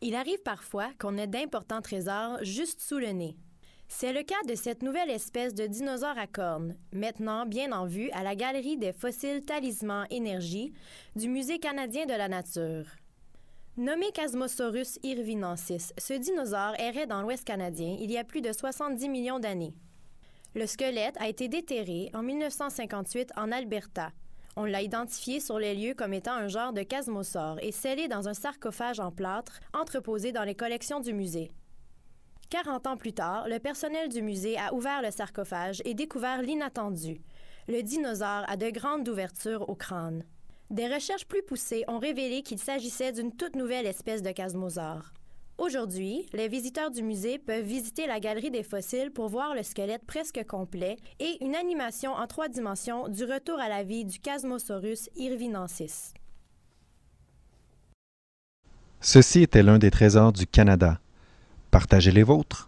Il arrive parfois qu'on ait d'importants trésors juste sous le nez. C'est le cas de cette nouvelle espèce de dinosaure à cornes, maintenant bien en vue à la Galerie des fossiles Talisman Énergie du Musée canadien de la nature. Nommé Chasmosaurus irvinensis, ce dinosaure errait dans l'Ouest canadien il y a plus de 70 millions d'années. Le squelette a été déterré en 1958 en Alberta. On l'a identifié sur les lieux comme étant un genre de chasmosaure et scellé dans un sarcophage en plâtre entreposé dans les collections du musée. 40 ans plus tard, le personnel du musée a ouvert le sarcophage et découvert l'inattendu. Le dinosaure a de grandes ouvertures au crâne. Des recherches plus poussées ont révélé qu'il s'agissait d'une toute nouvelle espèce de chasmosaure. Aujourd'hui, les visiteurs du musée peuvent visiter la galerie des fossiles pour voir le squelette presque complet et une animation en trois dimensions du retour à la vie du Chasmosaurus irvinensis. Ceci était l'un des trésors du Canada. Partagez les vôtres.